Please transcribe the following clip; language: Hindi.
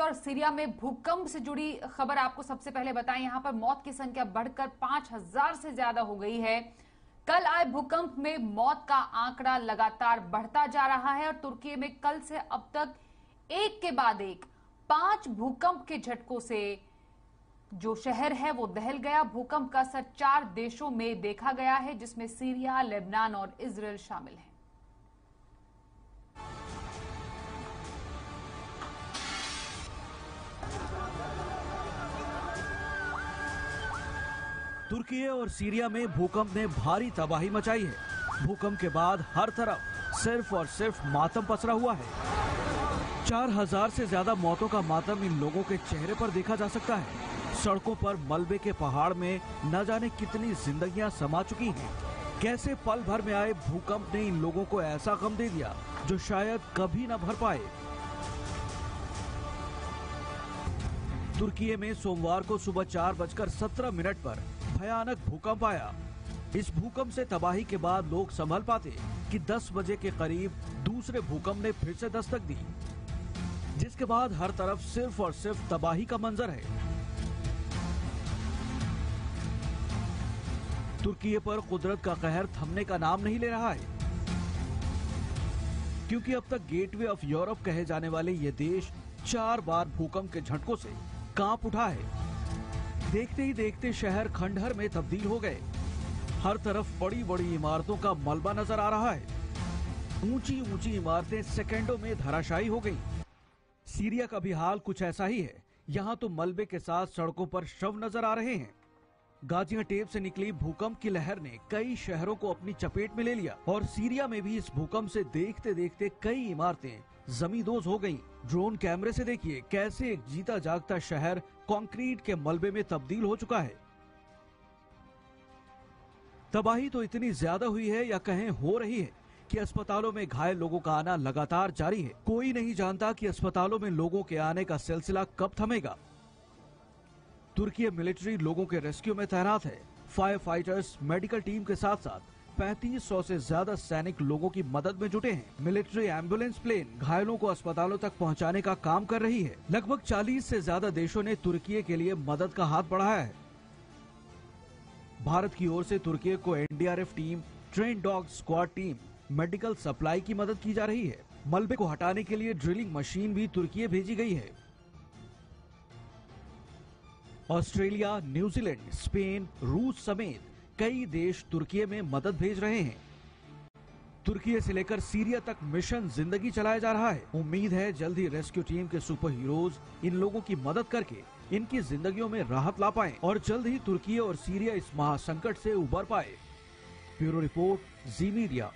और सीरिया में भूकंप से जुड़ी खबर आपको सबसे पहले बताएँ। यहाँ पर मौत की संख्या बढ़कर पाँच हज़ार से ज़्यादा हो गई है। कल आए भूकंप में मौत का आंकड़ा लगातार बढ़ता जा रहा है और तुर्की में कल से अब तक एक के बाद एक, पाँच भूकंप के झटकों से जो शहर है वो दहल गया। भूकंप का असर चार देशों में देखा गया है, जिसमें सीरिया, लेबनान और इसराइल शामिल है। तुर्की और सीरिया में भूकंप ने भारी तबाही मचाई है। भूकंप के बाद हर तरफ़ सिर्फ़ और सिर्फ़ मातम पसरा हुआ है। चार हज़ार से ज़्यादा मौतों का मातम इन लोगों के चेहरे पर देखा जा सकता है। सड़कों पर मलबे के पहाड़ में न जाने कितनी जिंदगियाँ समा चुकी हैं। कैसे पल भर में आए, भूकंप ने इन लोगों को ऐसा गम दे दिया जो शायद कभी न भर पाए। तुर्की में सोमवार को सुबह चार बजकर सत्रह मिनट पर भयानक भूकंप आया। इस भूकंप से तबाही के बाद लोग संभल पाते कि 10 बजे के करीब दूसरे भूकंप ने फिर से दस्तक दी। जिसके बाद हर तरफ़ सिर्फ़ और सिर्फ़ तबाही का मंजर है। तुर्की पर कुदरत का कहर थमने का नाम नहीं ले रहा है। क्योंकि अब तक गेटवे ऑफ़ यूरोप कहे जाने वाले ये देश चार बार भूकंप के झटकों से काँप उठा है। देखते ही देखते शहर खंडहर में तब्दील हो गए। हर तरफ़ बड़ी बड़ी इमारतों का मलबा नज़र आ रहा है। ऊँची ऊँची इमारतें सेकेंडों में धराशायी हो गई। सीरिया का भी हाल कुछ ऐसा ही है। यहाँ तो मलबे के साथ सड़कों पर शव नज़र आ रहे हैं। गाजिया टेप से निकली भूकंप की लहर ने कई शहरों को अपनी चपेट में ले लिया और सीरिया में भी इस भूकंप से देखते देखते कई इमारतें जमींदोज हो गईं। ड्रोन कैमरे से देखिए कैसे एक जीता जागता शहर कंक्रीट के मलबे में तब्दील हो चुका है। तबाही तो इतनी ज़्यादा हुई है या कहें हो रही है कि अस्पतालों में घायल लोगों का आना लगातार जारी है। कोई नहीं जानता कि अस्पतालों में लोगों के आने का सिलसिला कब थमेगा। तुर्की मिलिट्री लोगों के रेस्क्यू में तैनात है। फायर फाइटर्स मेडिकल टीम के साथ साथ पैंतीस सौ से ज़्यादा सैनिक लोगों की मदद में जुटे हैं। मिलिट्री एंबुलेंस प्लेन घायलों को अस्पतालों तक पहुँचाने का काम कर रही है। लगभग 40 से ज़्यादा देशों ने तुर्की के लिए मदद का हाथ बढ़ाया है। भारत की ओर से तुर्की को NDRF team, train dog squad team, medical supply की मदद की जा रही है। मलबे को हटाने के लिए ड्रिलिंग मशीन भी तुर्की भेजी गई है। ऑस्ट्रेलिया, न्यूजीलैंड, स्पेन, रूस समेत कई देश तुर्की में मदद भेज रहे हैं। तुर्की से लेकर सीरिया तक मिशन ज़िंदगी चलाया जा रहा है। उम्मीद है जल्द ही रेस्क्यू टीम के सुपर हीरोज इन लोगों की मदद करके इनकी जिंदगियों में राहत ला पाए और जल्द ही तुर्की और सीरिया इस महासंकट से उबर पाए। Bureau report, Zee media.